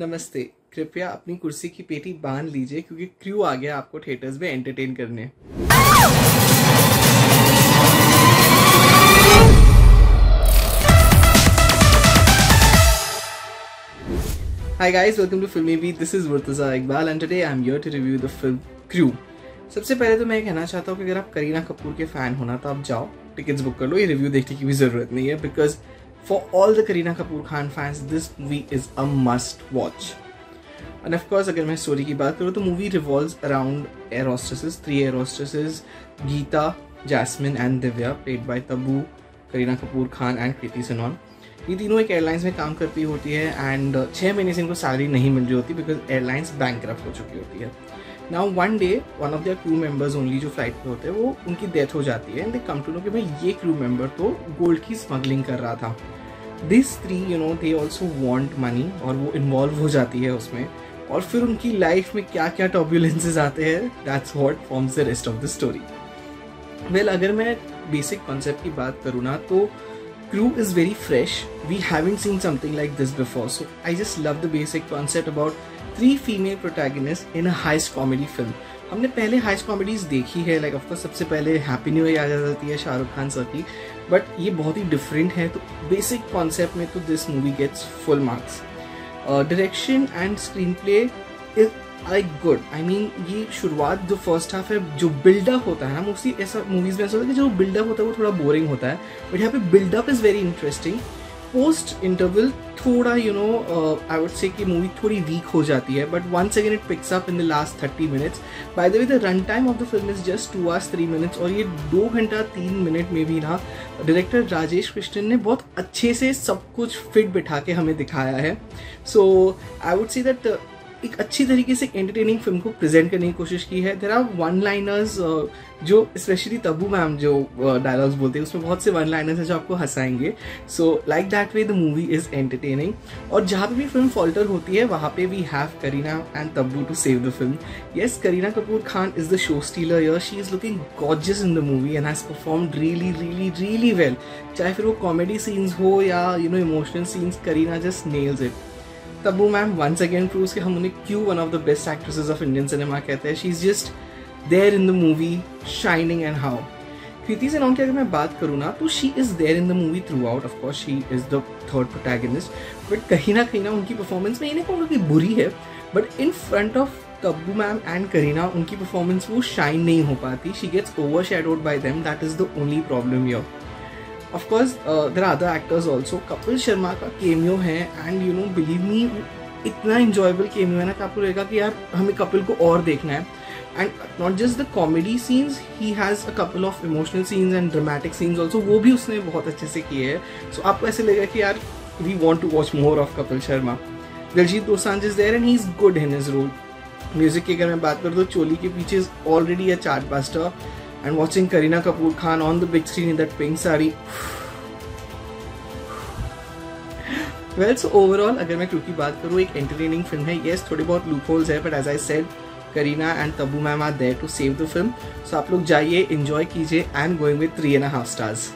नमस्ते कृपया अपनी कुर्सी की पेटी बाँध लीजिए क्योंकि क्रू आ गया आपको थिएटर्स में एंटरटेन करने Hi guys, welcome to Filmy Beat. This is Murtaza Iqbal and today I'm here to review the film Crew. सबसे पहले तो मैं कहना चाहता हूँ कि अगर आप करीना कपूर के फ़ैन होना तो आप जाओ टिकट्स बुक कर लो ये रिव्यू देखने की भी ज़रूरत नहीं है because for all the Kareena Kapoor Khan fans this movie is a must watch and of course अगर मैं स्टोरी की बात करूँ तो movie revolve around air hostesses three air hostesses Geeta Jasmine and Divya played by Tabu Kareena Kapoor Khan and Kriti Sanon ये तीनों एक airlines में काम करती होती है एंड छः महीने से इनको सैलरी नहीं मिल रही होती बिकॉज़ एयरलाइंस बैंक हो चुकी होती है। Now one day one of their crew members only जो फ़्लाइट पे होते हैं, वो उनकी डेथ हो जाती है and they come to know कि भाई ये क्रू मेंबर तो गोल्ड की स्मगलिंग कर रहा था। This three you know they also want money और वो इन्वॉल्व हो जाती है उसमें और फिर उनकी लाइफ में क्या क्या टर्बुलेंसेज आते हैं that's what forms the rest of the story well अगर मैं बेसिक कॉन्सेप्ट की बात करूँ ना तो crew is very fresh. We haven't seen something like this before. So, I just love the basic concept about three female protagonists in a heist comedy film. हमने पहले heist comedies देखी है like of course सबसे पहले happy new year आ जाती है, Shahrukh Khan sir की। बट ये बहुत ही डिफरेंट है तो बेसिक कॉन्सेप्ट में तो this movie gets full marks direction and screenplay is like good I mean ये शुरुआत जो फ़र्स्ट हाफ़ है, जो बिल्डअप होता है ना मोस्टली ऐसा मूवीज़ में ऐसा होता है कि जो बिल्डअप होता है, वो थोड़ा बोरिंग होता है। बट यहाँ पे buildup is very interesting post interval थोड़ा you know I would say कि मूवी थोड़ी वीक हो जाती है but one second it picks up in the last thirty minutes by the way the run time of the film is just two hours three minutes और ये दो घंटा तीन मिनट में भी ना डायरेक्टर राजेश कृष्णन ने बहुत अच्छे से सब कुछ फिट बिठा के हमें दिखाया है. सो आई वुड सी दैट एक अच्छी तरीके से एंटरटेनिंग फ़िल्म को प्रेजेंट करने की कोशिश की है. देर आर वन लाइनर्स जो स्पेशली तबू मैम जो डायलॉग्स uh, बोलते हैं उसमें बहुत से वन लाइनर्स हैं जो आपको हंसाएँगे. So like that way the movie is entertaining और जहाँ पे भी फ़िल्म फॉल्टर होती है वहाँ पे we have Kareena and Tabu to save the film yes Kareena Kapoor Khan is the show stealer year she is looking gorgeous in the movie and has perform really really really well चाहे फिर वो comedy scenes हो या you know emotional scenes Kareena just nails it Tabu ma'am once again prove कि हम उन्हें क्यों one of the best actresses of Indian cinema कहते हैं। She is just there in the movie shining and how Kriti Sanon की अगर मैं बात करूँ ना तो she is there in the movie throughout of course she is the third protagonist but कहीं ना कहीं ना उनकी परफॉर्मेंस में ये नहीं कहूँगा कि बुरी है but in front of Tabu ma'am and Kareena, उनकी परफॉर्मेंस वो शाइन नहीं हो पाती। She gets overshadowed by them that is the only problem year course uh, there are other actors also. Kapil Sharma का केमियो है and you know believe me इतना enjoyable cameo है ना कि आपको लगेगा कि यार हमें कपिल को और देखना है। And not just the comedy scenes he has a couple of emotional scenes and dramatic scenes also वो भी उसने बहुत अच्छे से किए हैं। सो आपको ऐसे लगेगा कि यार we want to watch more of Kapil Sharma Diljit Dosanjh is there and he is good in his role music की अगर मैं बात करूँ तो Choli Ke Peeche already a chartbuster and watching Karina Kapoor, Khan on the big screen in that pink sari. Well so overall अगर मैं क्योंकि बात करूँ, एक एंटरटेनिंग फ़िल्म है। येस थोड़ी बहुत लूप होल्स है but as I said Kareena and Tabu ma'am are there to save the film so आप लोग जाइए इंजॉय कीजिए I am going with three and half stars